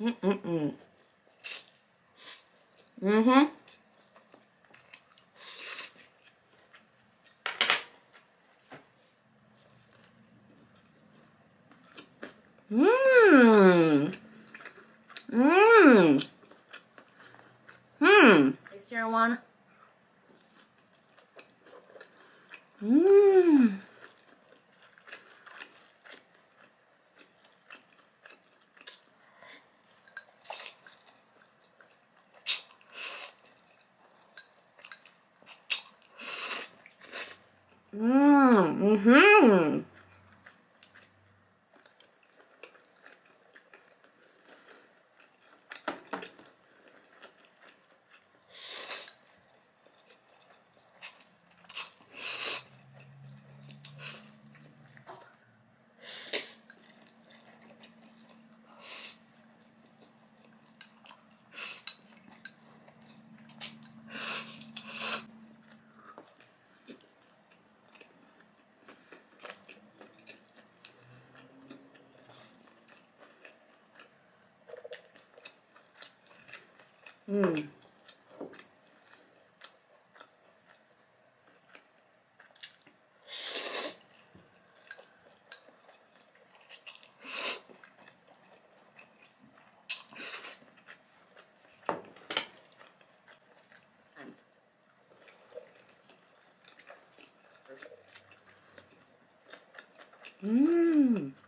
Mm-mm-mm. Mm-hmm. Mmm. Mmm. Hmm. Taste your one. Mmm. Mmm. Mm-hmm. 嗯。嗯。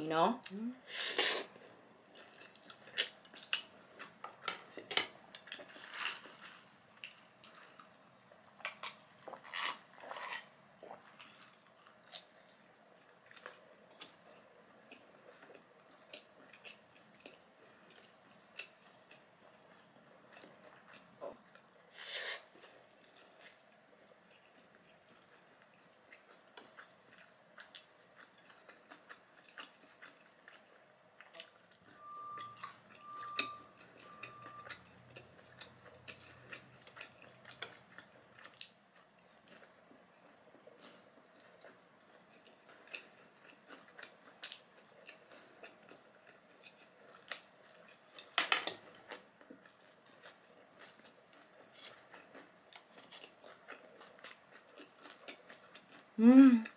You know? Mmm.